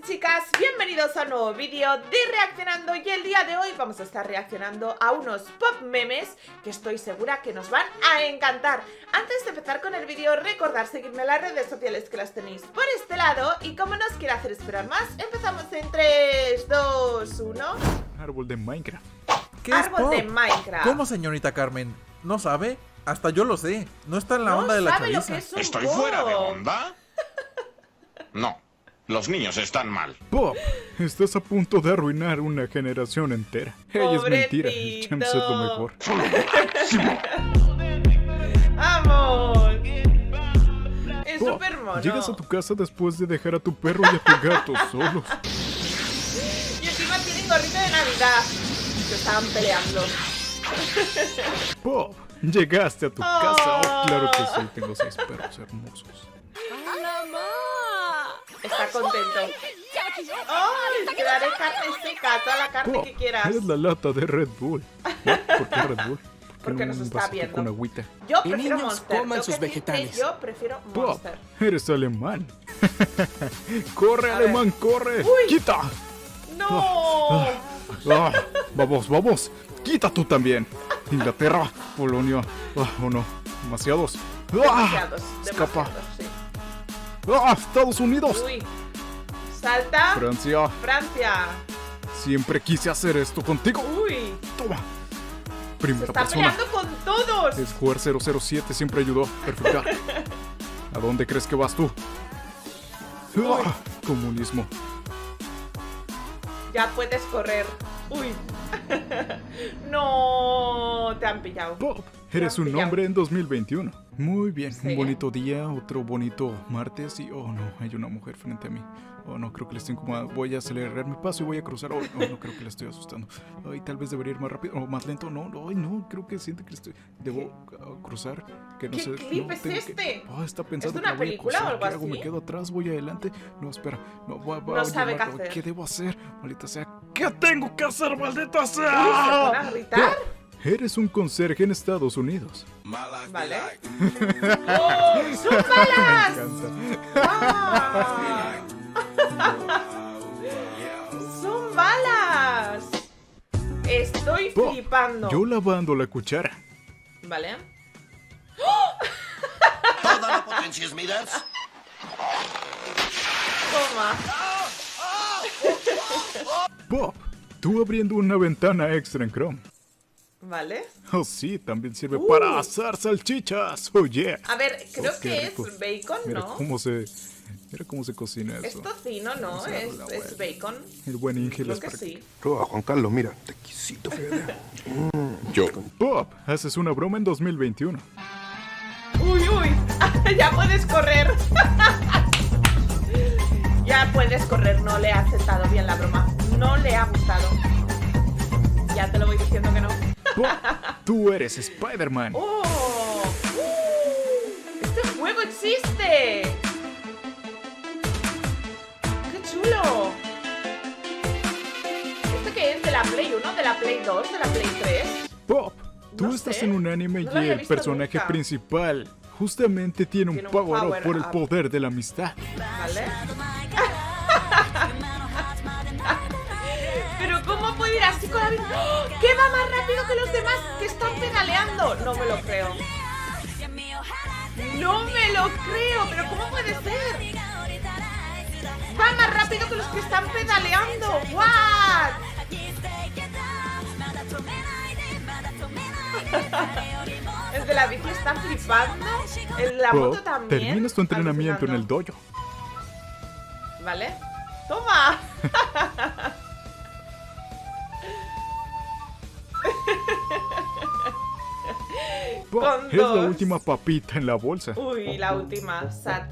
y chicas, bienvenidos a un nuevo vídeo de Reaccionando y el día de hoy vamos a estar reaccionando a unos pop memes que estoy segura que nos van a encantar. Antes de empezar con el vídeo, recordar seguirme en las redes sociales que las tenéis por este lado y como no os quiero hacer esperar más, empezamos en 3, 2, 1... Árbol de Minecraft. ¿Qué es Árbol pop? de Minecraft. ¿Cómo, señorita Carmen? ¿No sabe? Hasta yo lo sé. No está en la ¿No onda de la chaviza. que es un ¿Estoy pop? fuera de onda? No, los niños están mal. Pop, estás a punto de arruinar una generación entera. Ella es mentira. Pobrecito. James es lo mejor. ¡Vamos! Es Pop, súper mono. llegas a tu casa después de dejar a tu perro y a tu gato solos. Y encima tienen gorrito de Navidad. Se estaban peleando. Pop, llegaste a tu casa. Oh, Oh. claro que sí, tengo seis perros hermosos. Está contento. ¡Ay! Te daré carne seca, toda la carne Pop, que quieras. eres la lata de Red Bull. ¿Por qué Red Bull? ¿Por qué Porque no nos está viendo. con agüita? Yo Y prefiero niños, Monster. coman sus vegetales. Yo prefiero Pop, Monster. eres alemán. corre, A ver. alemán, corre. Uy. Quita. ¡No! Ah, vamos, vamos. Quita tú también. Inglaterra, Polonia. Ah, oh no, demasiados. Ah, Demasiados. escapa. Ah, Estados Unidos. Uy. Salta. Francia, Francia. siempre quise hacer esto contigo. Uy. Toma. Se Primera está persona. peleando con todos. Jugar 007 siempre ayudó. Perfecto. ¿A dónde crees que vas tú? Ah, comunismo. Ya puedes correr. Uy. no, te han pillado. Eres un hombre en 2021. Muy bien, un bonito día, otro bonito martes y... Oh no, hay una mujer frente a mí. Oh no, creo que le estoy incomodando. Voy a acelerar mi paso y voy a cruzar. Oh no, no creo que le estoy asustando. Ay, tal vez debería ir más rápido o más lento. No, no, ay, no, creo que siente que le estoy... Debo uh, cruzar. Que no ¿Qué sé, clip no, es tengo que- este? Oh, está pensando una que la voy a película o algo ¿Qué hago? así? ¿Me quedo atrás? ¿Voy adelante? No, espera. No, voy, voy No sabe qué hacer. ¿Qué debo hacer? Maldita sea. ¿Qué tengo que hacer, maldita ¿se sea? pone a gritar? Eres un conserje en Estados Unidos. Vale. ¡Oh! ¡Son balas! encanta. ¡Ah! ¡Son balas! Estoy Pop, flipando. Yo lavando la cuchara. Vale. ¿Toda la potencia es Midas? Toma. Pop, tú abriendo una ventana extra en Chrome. Vale. Oh, sí, también sirve Uh. para asar salchichas. Oh, yeah. A ver, creo Oh, qué que rico. es bacon, Mira ¿no? cómo se. Mira cómo se cocina Es eso. tocino, ¿no? Es, es bacon. El buen Inge Creo que sí. Toma, Juan Carlos, mira, te quisito, fíjate. Yo. Pop, haces una broma en 2021. Uy, uy. ya puedes correr. ya puedes correr. No le ha sentado bien la broma. No le ha gustado. Ya te lo voy diciendo que no. Tú eres Spider-Man. ¡Oh! ¡Uh! ¡Este juego existe! ¡Qué chulo! ¿Este qué es? ¿De la Play 1? ¿De la Play 2? ¿De la Play 3? Pop, tú No estás sé. en un anime No y el personaje nunca. principal justamente tiene un power, up por el poder de la amistad. ¿Vale? Pero ¿cómo puede ir así con la vida? ¡Oh! ¿Qué va más rápido que los demás que están pedaleando? No me lo creo. No me lo creo, pero ¿cómo puede ser? Va más rápido que los que están pedaleando. ¿What? El de la bici está flipando. El de la moto también. terminas tu entrenamiento en el dojo. ¿Vale? ¡Toma! es la última papita en la bolsa. Uy, la última. Sat.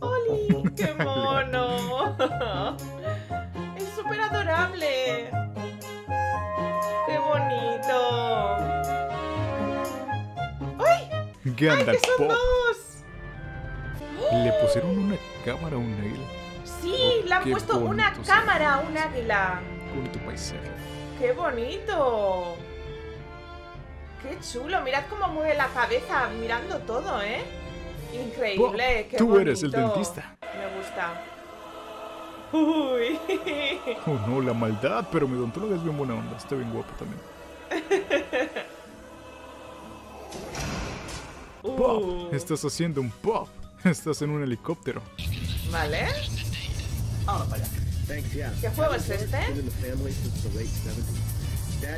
¡Oli! ¡Qué mono! Es súper adorable. ¡Qué bonito! ¡Ay! ¡Ay, Gandalf que son Pop. dos! Le pusieron una cámara a un águila. Sí, Oh, le han puesto una cámara a un águila. Bonito paisaje. ¡Qué bonito! ¡Qué chulo! Mirad cómo mueve la cabeza mirando todo, ¿eh? Increíble, qué tú eres el dentista. Me gusta. Uy. Oh no, la maldad, pero mi odontóloga es bien buena onda, está bien guapo también. Pop, Uh, estás haciendo un pop. Estás en un helicóptero. Vale. ¿Qué juego es este?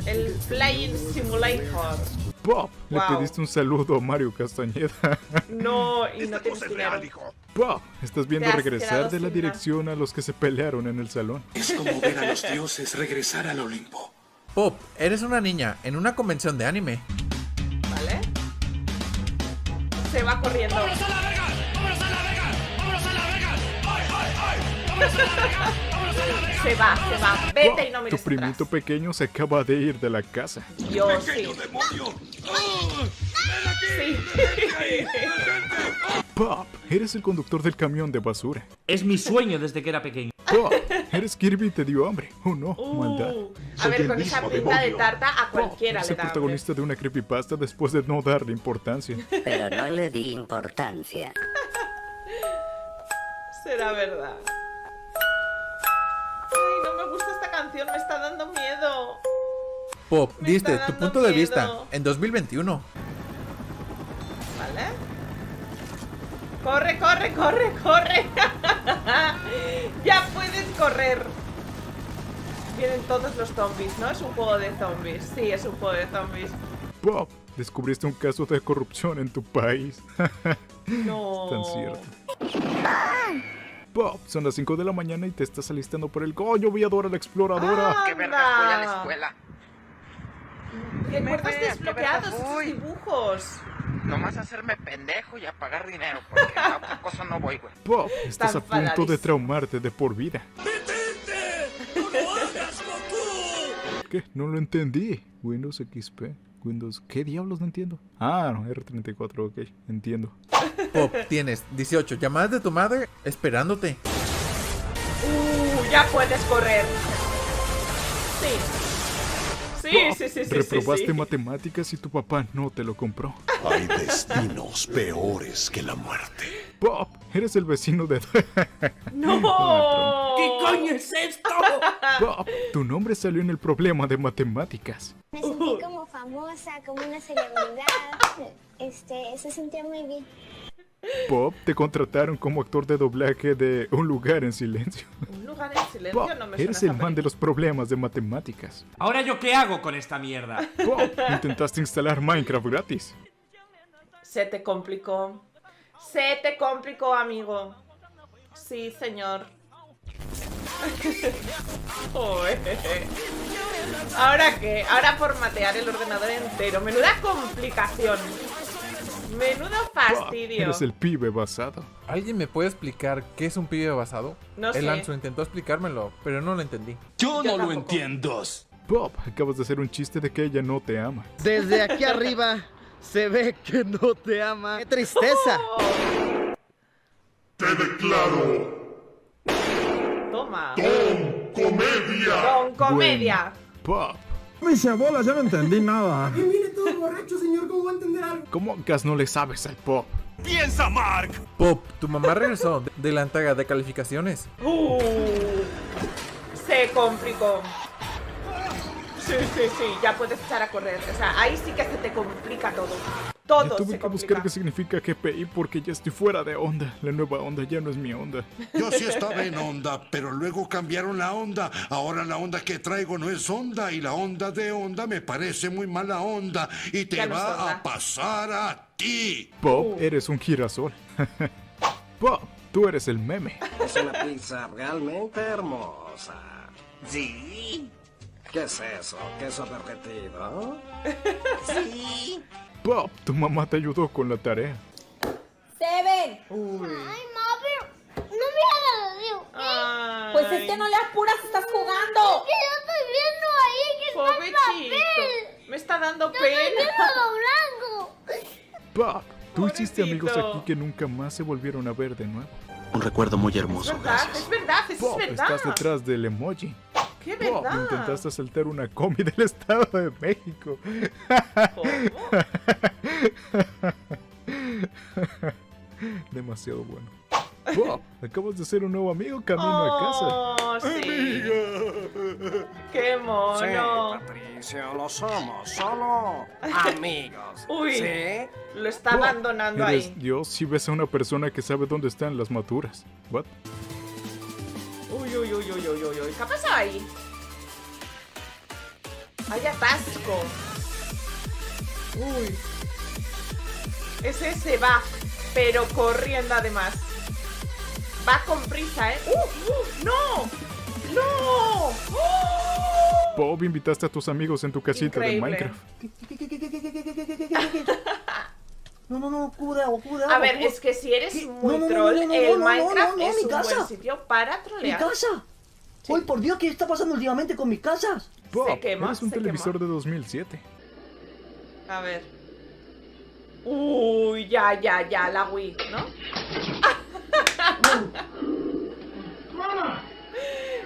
El Flying Simulator. Pop, le Wow. pediste un saludo a Mario Castañeda. No, y no tienes dinero. Pop, estás viendo Te regresar de la sin dirección a los que se pelearon en el salón. Es como ver a los dioses regresar al Olimpo. Pop, eres una niña en una convención de anime. Vale. Se va corriendo. Se va, se va. Pop, Vete y no tu mires primito atrás. pequeño se acaba de ir de la casa. Yo sí. Sí. Pop, eres el conductor del camión de basura. Es mi sueño desde que era pequeño. Pop, eres Kirby y te dio hambre. Oh no, maldad. Uh, a ver, con esa pinta de tarta a Pop, cualquiera eres le el da hambre. protagonista de una creepypasta después de no darle importancia. Pero no le di importancia. Será verdad. Me está dando miedo. Pop, Me diste tu punto de vista en 2021. ¿Vale? Corre, corre, corre, corre. ya puedes correr. Vienen todos los zombies, ¿no? Es un juego de zombies. Sí, es un juego de zombies. Pop, descubriste un caso de corrupción en tu país. No. Tan cierto. Pop, son las 5 de la mañana y te estás alistando por el Go, yo voy la exploradora. ¡Qué vergas voy a la escuela! Recuerdos desbloqueados, esos dibujos. Nomás hacerme pendejo y a pagar dinero, porque a otra cosa no voy, güey. Pop, estás Tan a punto de traumarte de por vida. ¿Qué? No lo entendí. Windows XP. Windows. ¿Qué diablos no entiendo? Ah, no, R34, ok, entiendo. Pop, tienes 18 llamadas de tu madre esperándote. Uh, ya puedes correr. Sí. Sí, Pop, sí, sí, sí. Reprobaste sí, sí. matemáticas y tu papá no te lo compró. Hay destinos peores que la muerte. Pop, eres el vecino de... ¡No! ¿Qué coño es esto? Pop, tu nombre salió en el problema de matemáticas. Famosa, como una celebridad. Este, se sentía muy bien. Pop, te contrataron como actor de doblaje de Un lugar en silencio. Un lugar en silencio Pop, no me eres el man de los problemas de matemáticas. ¿Ahora yo qué hago con esta mierda? Pop, intentaste instalar Minecraft gratis. Se te complicó. Se te complicó, amigo. Sí, señor. Joder. ¿Ahora qué? Ahora formatear el ordenador entero. Menuda complicación. Menudo fastidio. eres el pibe basado. ¿Alguien me puede explicar qué es un pibe basado? No El sé. Anso intentó explicármelo, pero no lo entendí. Yo Yo no lo entiendo. Pop, acabas de hacer un chiste de que ella no te ama. Desde aquí arriba se ve que no te ama. ¡Qué tristeza! Toma. Don Comedia. Don Comedia. Pop, Mis abuelas, ya no entendí nada. ¿cómo gas no le sabes al pop? ¡Piensa, Mark! Pop, tu mamá regresó de- de la entrega de calificaciones. Uh, se complicó. Sí, sí, sí, ya puedes echar a correr. O sea, ahí sí que se te complica todo. Ya Todo tuve se que buscar qué significa GPI porque ya estoy fuera de onda. La nueva onda ya no es mi onda. Yo sí estaba en onda, pero luego cambiaron la onda. Ahora la onda que traigo no es onda y la onda de onda me parece muy mala onda y te Ya no va onda. a pasar a ti. Pop, eres un girasol. Pop, tú eres el meme. Es una pizza realmente hermosa. Sí, ¿Qué es eso? ¿Queso derretido? sí. Pop, tu mamá te ayudó con la tarea. ¡Seven! Uy. Ay, no, pero no me hagas. Ay, Pues es que no le apuras, estás jugando. Que yo estoy viendo ahí que está el Pobrecito. papel. Me está dando Yo estoy pena. viendo lo blanco. Pop, tú hiciste amigos Pobrecito. aquí que nunca más se volvieron a ver de nuevo. Un recuerdo muy Es hermoso, verdad, es verdad, eso Pop, es verdad. estás detrás del emoji. ¡Qué verdad! intentaste asaltar una combi del Estado de México. ¿Cómo? Demasiado bueno. Pop, acabas de ser un nuevo amigo camino a casa. Oh, sí. ¡Qué mono! Patricio, lo somos, solo amigos. Uy, ¿Sí? lo está abandonando eres ahí. Dios si ves a una persona que sabe dónde están las maturas. What? Uy, uy, uy, uy, uy, uy, uy. ¿Qué ha pasado ahí? Hay atasco. Uy. Ese se va, pero corriendo además. Va con prisa, ¿eh? ¡Uh! ¡Uh! ¡No! ¡No! ¡Oh! Bob, invitaste a tus amigos en tu casita de Increíble. Minecraft. No, no, no, cuidado, cuidado. A ver, es que si eres ¿Qué? muy No, troll, el Minecraft es mi un casa. buen sitio para ¡Mi trolear. casa! ¡Ay, por Dios! ¿Qué está pasando últimamente con mis casas? Bob, quema, eres un se televisor de 2007. A ver. Uy, ya, ya, ya, la Wii, ¿no?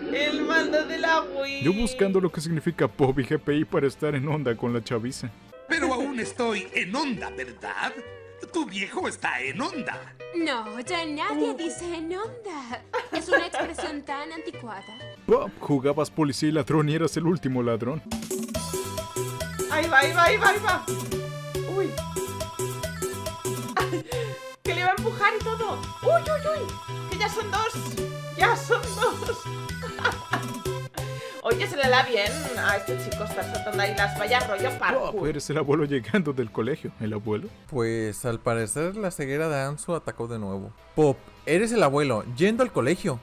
El mando de la Wii. Yo buscando lo que significa y GPI para estar en onda con la chaviza. Pero aún estoy en onda, ¿verdad? Tu viejo está en onda. No, ya nadie dice en onda. Es una expresión tan anticuada. Bob, jugabas policía y ladrón y eras el último ladrón. Ahí va, ahí va, ahí va, ahí va. Uy. Que le va a empujar y todo. Uy, uy, uy. Que ya son dos. Ya son dos. Oye, se le da bien a este chico estar saltando ahí las vallas rollo parkour. eres el abuelo llegando del colegio. ¿El abuelo? Pues al parecer la ceguera de Ansu atacó de nuevo. Pop, eres el abuelo, yendo al colegio.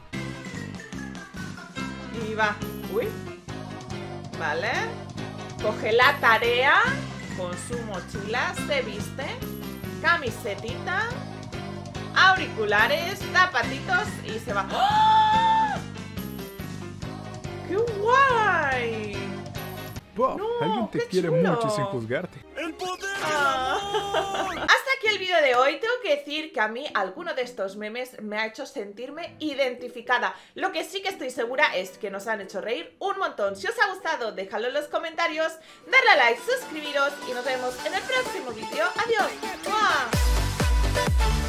Y va. Uy. Vale. Coge la tarea con su mochila, se viste, camisetita, auriculares, zapatitos y se va. ¡Ah! ¡Qué guay! Bob, alguien te quiere chulo. mucho sin juzgarte. Ah. Hasta aquí el vídeo de hoy. Tengo que decir que a mí alguno de estos memes me ha hecho sentirme identificada. Lo que sí que estoy segura es que nos han hecho reír un montón. Si os ha gustado, dejadlo en los comentarios, darle a like, suscribiros y nos vemos en el próximo vídeo. ¡Adiós! ¡Mua!